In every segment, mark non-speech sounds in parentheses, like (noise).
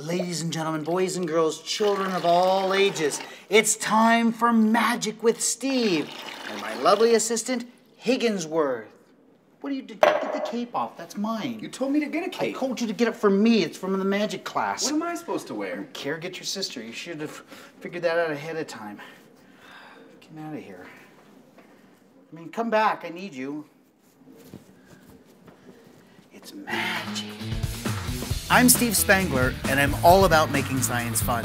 Ladies and gentlemen, boys and girls, children of all ages, it's time for Magic with Steve and my lovely assistant, Higginsworth. What do you do? Get the cape off. That's mine. You told me to get a cape. I told you to get it for me. It's from the magic class. What am I supposed to wear? Care, get your sister. You should have figured that out ahead of time. Get out of here. I mean, come back. I need you. It's magic. I'm Steve Spangler, and I'm all about making science fun.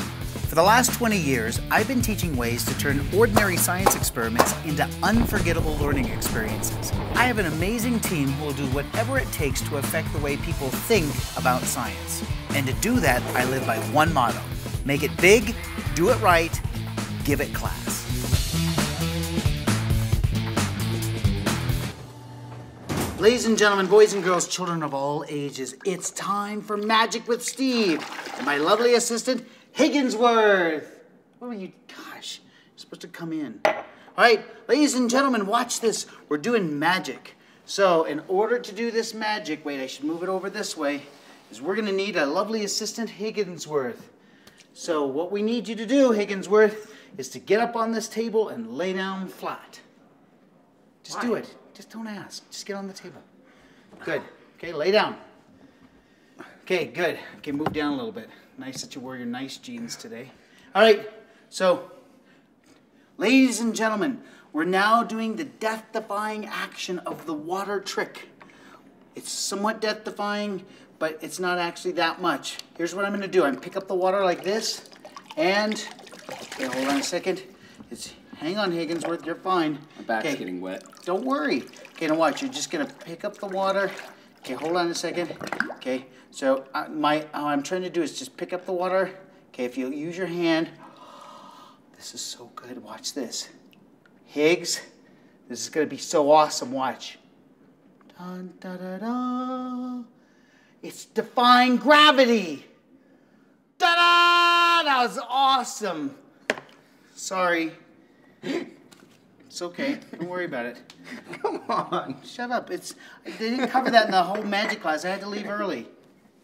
For the last 20 years, I've been teaching ways to turn ordinary science experiments into unforgettable learning experiences. I have an amazing team who will do whatever it takes to affect the way people think about science. And to do that, I live by one motto make it big, do it right, give it class. Ladies and gentlemen, boys and girls, children of all ages, it's time for Magic with Steve and my lovely assistant, Higginsworth. What were you? Gosh, you're supposed to come in. All right, ladies and gentlemen, watch this. We're doing magic. So, in order to do this magic, wait, I should move it over this way, is we're going to need a lovely assistant, Higginsworth. So, what we need you to do, Higginsworth, is to get up on this table and lay down flat. Just do it. Just don't ask. Just get on the table. Good. Okay, lay down. Okay, good. Okay, move down a little bit. Nice that you wore your nice jeans today. All right, so, ladies and gentlemen, we're now doing the death defying action of the water trick. It's somewhat death defying, but it's not actually that much. Here's what I'm gonna do I'm pick up the water like this, and, okay, hold on a second. It's, hang on, Higginsworth, you're fine. My back's Okay. getting wet. Don't worry. Okay, now watch. You're just gonna pick up the water. Okay, hold on a second. Okay, so uh, my how I'm trying to do is just pick up the water. Okay, if you use your hand. This is so good. Watch this. Higgs, this is gonna be so awesome. Watch. Dun, da, da, da. It's defying gravity. Da da! That was awesome. Sorry. It's okay. Don't worry about it. (laughs) Come on. Shut up. It's they didn't cover that in the whole magic class. I had to leave early.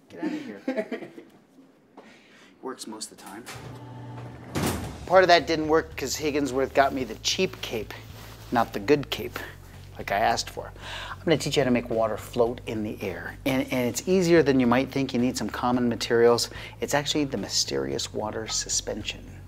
Get out of here. (laughs) Works most of the time. Part of that didn't work because Higginsworth got me the cheap cape, not the good cape, like I asked for. I'm going to teach you how to make water float in the air. And, and it's easier than you might think. You need some common materials. It's actually the mysterious water suspension.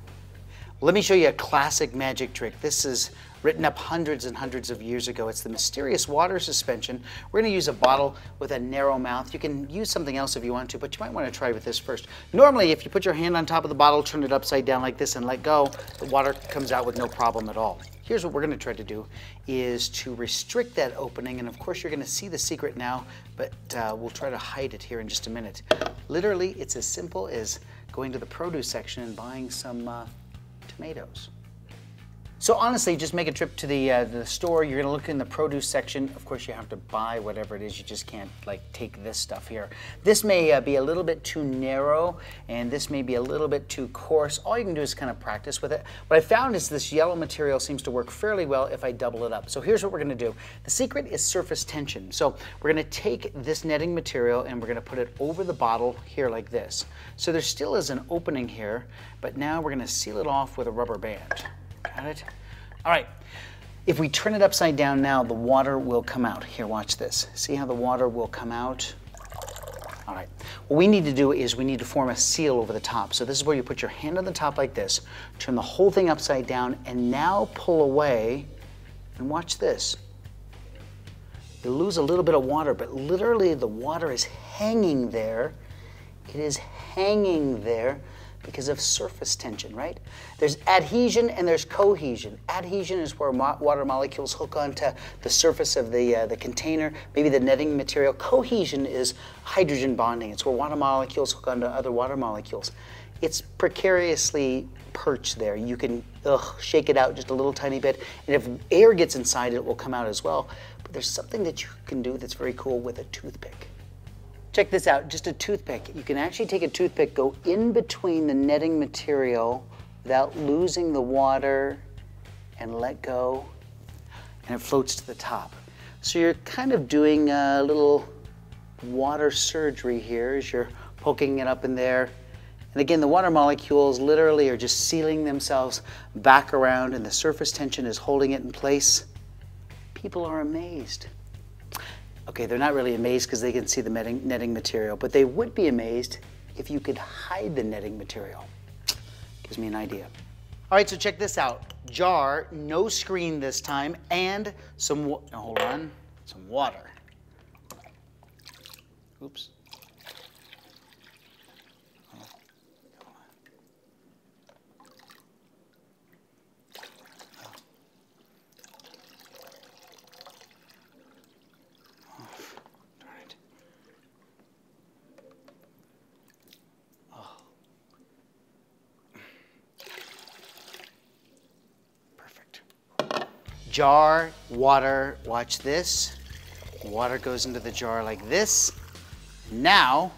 Let me show you a classic magic trick. This is written up hundreds and hundreds of years ago. It's the mysterious water suspension. We're going to use a bottle with a narrow mouth. You can use something else if you want to, but you might want to try with this first. Normally, if you put your hand on top of the bottle, turn it upside down like this and let go, the water comes out with no problem at all. Here's what we're going to try to do is to restrict that opening, and of course you're going to see the secret now, but uh, we'll try to hide it here in just a minute. Literally, it's as simple as going to the produce section and buying some uh, tomatoes. So honestly, just make a trip to the uh, the store. You're gonna look in the produce section. Of course, you have to buy whatever it is. You just can't like take this stuff here. This may uh, be a little bit too narrow, and this may be a little bit too coarse. All you can do is kind of practice with it. What I found is this yellow material seems to work fairly well if I double it up. So here's what we're gonna do. The secret is surface tension. So we're gonna take this netting material and we're gonna put it over the bottle here like this. So there still is an opening here, but now we're gonna seal it off with a rubber band. Got it? All right. If we turn it upside down now, the water will come out. Here, watch this. See how the water will come out? All right. What we need to do is we need to form a seal over the top. So this is where you put your hand on the top like this, turn the whole thing upside down, and now pull away, and watch this. You lose a little bit of water, but literally the water is hanging there. It is hanging there because of surface tension, right? There's adhesion and there's cohesion. Adhesion is where mo- water molecules hook onto the surface of the, uh, the container, maybe the netting material. Cohesion is hydrogen bonding. It's where water molecules hook onto other water molecules. It's precariously perched there. You can ugh, shake it out just a little tiny bit, and if air gets inside, it will come out as well. But there's something that you can do that's very cool with a toothpick. Check this out, just a toothpick. You can actually take a toothpick, go in between the netting material without losing the water and let go, and it floats to the top. So you're kind of doing a little water surgery here as you're poking it up in there And again, the water molecules literally are just sealing themselves back around and the surface tension is holding it in place. People are amazed. Okay, they're not really amazed because they can see the netting, netting material, but they would be amazed if you could hide the netting material. Gives me an idea. All right, so check this out. Jar, no screen this time, and some, hold on, some water. Oops. Jar, water, watch this. Water goes into the jar like this. Now,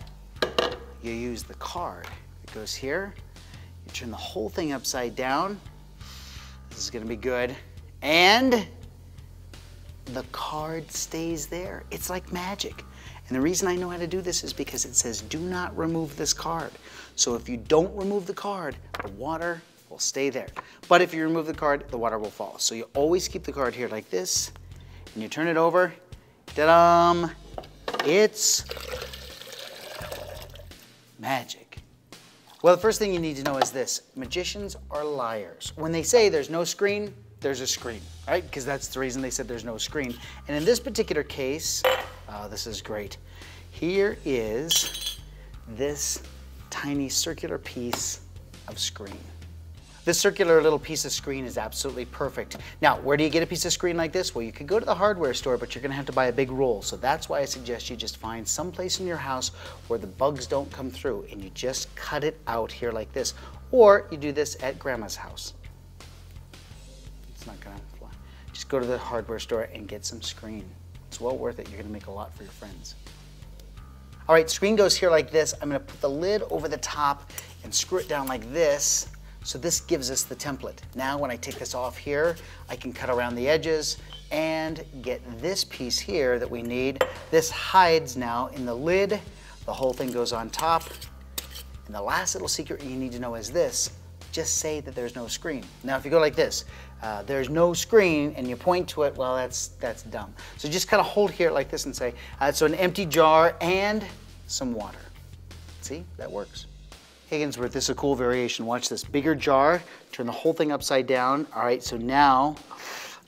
you use the card. It goes here. You turn the whole thing upside down. This is gonna be good. And the card stays there. It's like magic. And the reason I know how to do this is because it says do not remove this card. So if you don't remove the card, the water will stay there. But if you remove the card, the water will fall. So you always keep the card here like this, and you turn it over, ta-dam, it's magic. Well, the first thing you need to know is this. Magicians are liars. When they say there's no screen, there's a screen, right? Because that's the reason they said there's no screen. And in this particular case, oh, this is great. Here is this tiny circular piece of screen. This circular little piece of screen is absolutely perfect. Now, where do you get a piece of screen like this? Well, you could go to the hardware store, but you're gonna have to buy a big roll. So that's why I suggest you just find some place in your house where the bugs don't come through and you just cut it out here like this. Or you do this at grandma's house. It's not gonna fly. Just go to the hardware store and get some screen. It's well worth it. You're gonna make a lot for your friends. All right, screen goes here like this. I'm gonna put the lid over the top and screw it down like this so this gives us the template. Now when I take this off here, I can cut around the edges and get this piece here that we need. This hides now in the lid. The whole thing goes on top. And the last little secret you need to know is this. Just say that there's no screen. Now if you go like this, uh, there's no screen and you point to it, well that's, that's dumb. So just kind of hold here like this and say, uh, so an empty jar and some water. See, that works. Higginsworth, this is a cool variation. Watch this, bigger jar, turn the whole thing upside down. All right, so now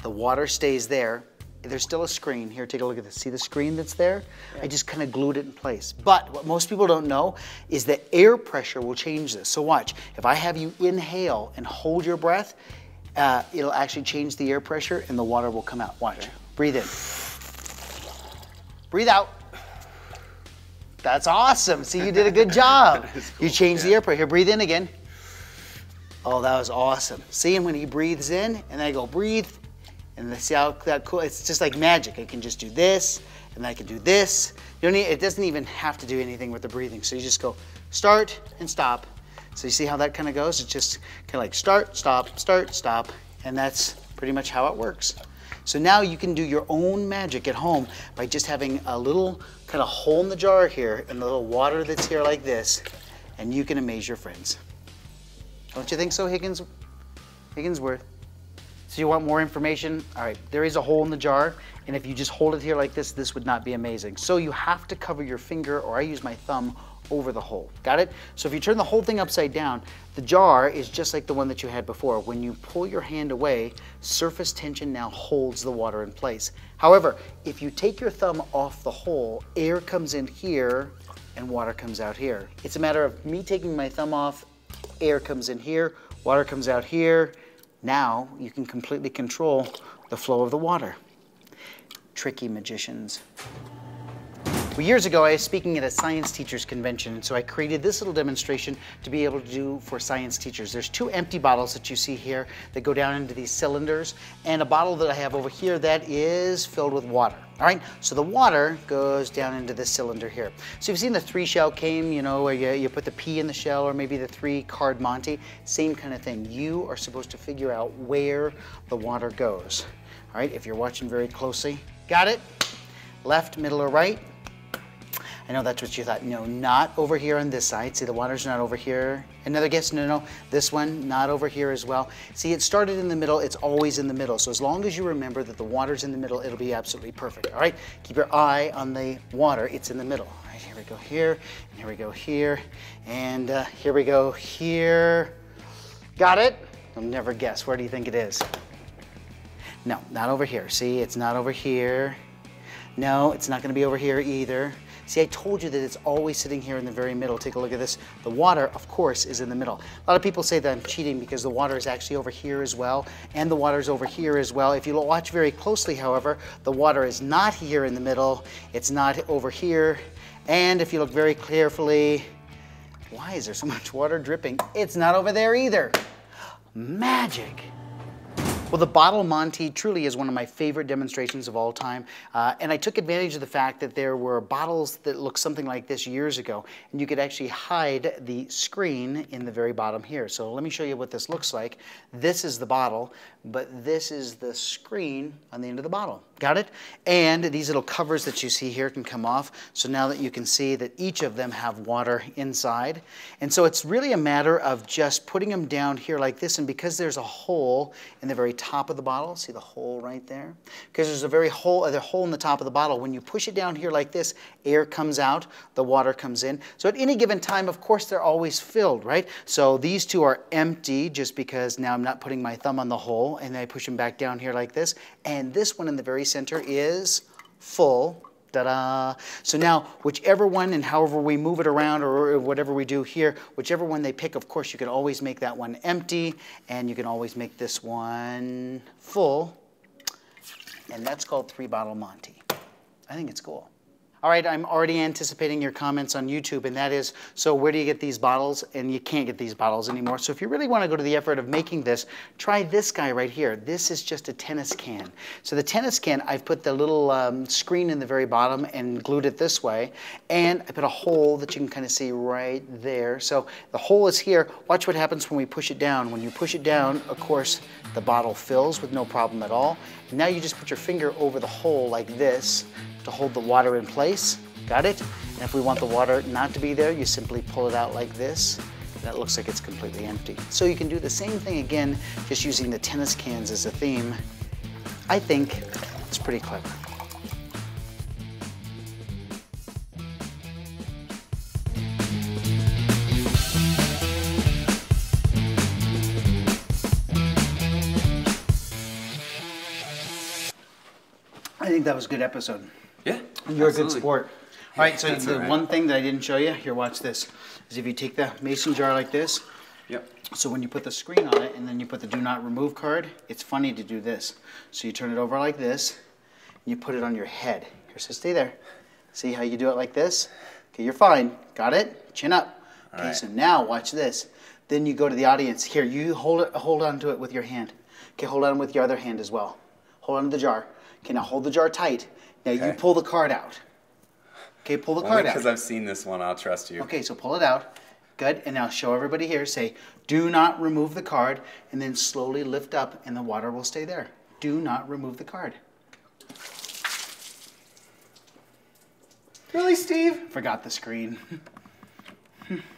the water stays there. There's still a screen. Here, take a look at this. See the screen that's there? Yeah. I just kind of glued it in place. But what most people don't know is that air pressure will change this. So watch, if I have you inhale and hold your breath, uh, it'll actually change the air pressure and the water will come out. Watch, okay. breathe in. Breathe out. That's awesome. See, you did a good job. (laughs) cool. You changed yeah. the air pressure. Here, breathe in again. Oh, that was awesome. See him when he breathes in, and I go breathe, and see how that cool. It's just like magic. I can just do this, and I can do this. You don't need, it doesn't even have to do anything with the breathing. So you just go start and stop. So you see how that kind of goes? It's just kind of like start, stop, start, stop, and that's pretty much how it works. So now you can do your own magic at home by just having a little kind of hole in the jar here and the little water that's here like this, and you can amaze your friends. Don't you think so, Higgins? Higginsworth? So you want more information? All right, there is a hole in the jar, and if you just hold it here like this, this would not be amazing. So you have to cover your finger, or I use my thumb over the hole. Got it? So if you turn the whole thing upside down, the jar is just like the one that you had before. When you pull your hand away, surface tension now holds the water in place. However, if you take your thumb off the hole, air comes in here and water comes out here. It's a matter of me taking my thumb off, air comes in here, water comes out here. Now you can completely control the flow of the water. Tricky magicians. Well, years ago, I was speaking at a science teachers convention, and so I created this little demonstration to be able to do for science teachers. There's two empty bottles that you see here that go down into these cylinders, and a bottle that I have over here that is filled with water. All right, so the water goes down into this cylinder here. So you've seen the three shell game, you know, where you, you put the pea in the shell or maybe the three card Monte, same kind of thing. You are supposed to figure out where the water goes. All right, if you're watching very closely. Got it? Left, middle, or right? I know that's what you thought. No, not over here on this side. See, the water's not over here. Another guess? No, no, this one, not over here as well. See, it started in the middle. It's always in the middle. So as long as you remember that the water's in the middle, it'll be absolutely perfect. All right? Keep your eye on the water. It's in the middle. All right, here we go here, and here we go here, and uh, here we go here. Got it? You'll never guess. Where do you think it is? No, not over here. See, it's not over here. No, it's not going to be over here either. See, I told you that it's always sitting here in the very middle. Take a look at this. The water, of course, is in the middle. A lot of people say that I'm cheating because the water is actually over here as well, and the water is over here as well. If you watch very closely, however, the water is not here in the middle. It's not over here. And if you look very carefully, why is there so much water dripping? It's not over there either. Magic. Well, the bottle Monte truly is one of my favorite demonstrations of all time. Uh, and I took advantage of the fact that there were bottles that looked something like this years ago. And you could actually hide the screen in the very bottom here. So let me show you what this looks like. This is the bottle, but this is the screen on the end of the bottle. Got it? And these little covers that you see here can come off. So now that you can see that each of them have water inside. And so it's really a matter of just putting them down here like this. And because there's a hole in the very top of the bottle. See the hole right there? Because there's a very hole, a hole in the top of the bottle. When you push it down here like this, air comes out, the water comes in. So at any given time, of course, they're always filled, right? So these two are empty just because now I'm not putting my thumb on the hole and I push them back down here like this. And this one in the very center is full. So now, whichever one and however we move it around or whatever we do here, whichever one they pick, of course, you can always make that one empty and you can always make this one full. And that's called Three Bottle Monte. I think it's cool. All right, I'm already anticipating your comments on YouTube, and that is, so where do you get these bottles? And you can't get these bottles anymore. So if you really want to go to the effort of making this, try this guy right here. This is just a tennis can. So the tennis can, I've put the little um, screen in the very bottom and glued it this way, and I put a hole that you can kind of see right there. So the hole is here. Watch what happens when we push it down. When you push it down, of course, the bottle fills with no problem at all. Now you just put your finger over the hole like this to hold the water in place. Got it? And if we want the water not to be there, you simply pull it out like this. And it looks like it's completely empty. So you can do the same thing again, just using the tennis cans as a theme. I think it's pretty clever. That was a good episode. Yeah. You're a good sport. All right, so the all right. one thing that I didn't show you, here, watch this, is if you take the mason jar like this, Yep. so when you put the screen on it and then you put the do not remove card, it's funny to do this. So you turn it over like this, and you put it on your head. Here, so stay there. See how you do it like this? Okay, you're fine. Got it? Chin up. Okay, right. so now watch this. Then you go to the audience. Here, you hold it, hold on to it with your hand. Okay, hold on with your other hand as well. Hold on to the jar. Okay, now hold the jar tight. Now you pull the card out. Okay, pull the Only card out. because I've seen this one, I'll trust you. Okay, so pull it out. Good. And now show everybody here. Say, do not remove the card, and then slowly lift up, and the water will stay there. Do not remove the card. Really, Steve? Forgot the screen. (laughs)